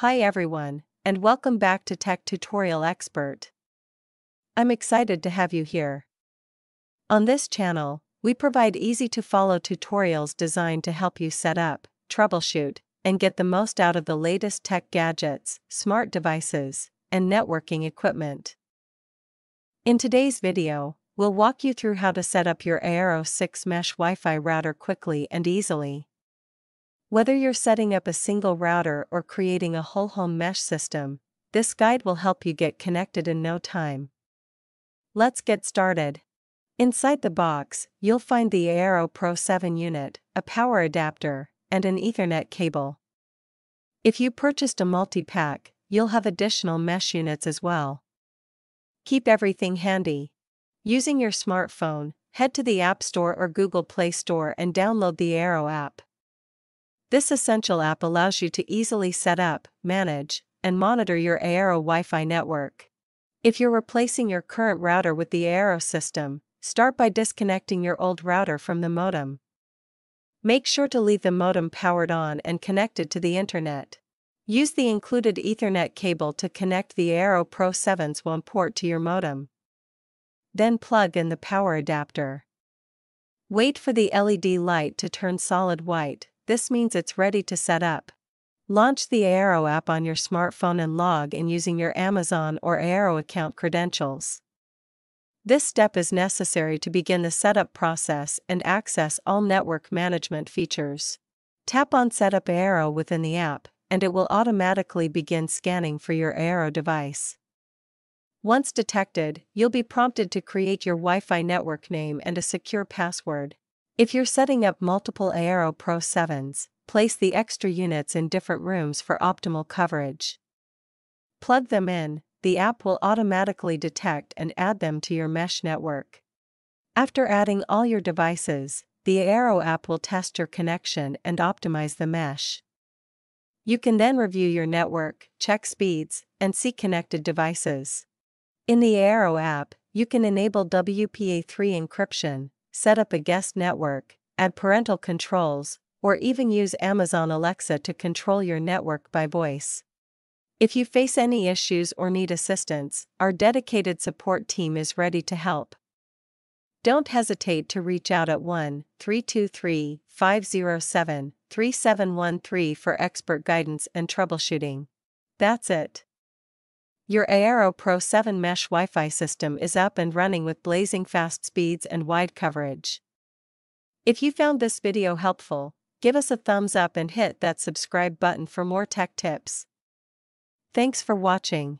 Hi everyone, and welcome back to Tech Tutorial Expert. I'm excited to have you here. On this channel, we provide easy to follow tutorials designed to help you set up, troubleshoot, and get the most out of the latest tech gadgets, smart devices, and networking equipment. In today's video, we'll walk you through how to set up your Eero 6 Mesh Wi Fi router quickly and easily. Whether you're setting up a single router or creating a whole home mesh system, this guide will help you get connected in no time. Let's get started. Inside the box, you'll find the Eero Pro 7 unit, a power adapter, and an Ethernet cable. If you purchased a multi-pack, you'll have additional mesh units as well. Keep everything handy. Using your smartphone, head to the App Store or Google Play Store and download the Eero app. This essential app allows you to easily set up, manage, and monitor your Eero Wi Fi network. If you're replacing your current router with the Eero system, start by disconnecting your old router from the modem. Make sure to leave the modem powered on and connected to the internet. Use the included Ethernet cable to connect the Eero Pro 7's WAN port to your modem. Then plug in the power adapter. Wait for the LED light to turn solid white, this means it's ready to set up. Launch the Eero app on your smartphone and log in using your Amazon or Eero account credentials. This step is necessary to begin the setup process and access all network management features. Tap on Setup Eero within the app, and it will automatically begin scanning for your Eero device. Once detected, you'll be prompted to create your Wi Fi network name and a secure password. If you're setting up multiple Eero Pro 7s, place the extra units in different rooms for optimal coverage. Plug them in, the app will automatically detect and add them to your mesh network. After adding all your devices, the Eero app will test your connection and optimize the mesh. You can then review your network, check speeds, and see connected devices. In the Aero app, you can enable WPA3 encryption, set up a guest network, add parental controls, or even use Amazon Alexa to control your network by voice. If you face any issues or need assistance, our dedicated support team is ready to help. Don't hesitate to reach out at 1 323 507 3713 for expert guidance and troubleshooting. That's it. Your Eero Pro 7 mesh Wi Fi system is up and running with blazing fast speeds and wide coverage. If you found this video helpful, give us a thumbs up and hit that subscribe button for more tech tips. Thanks for watching.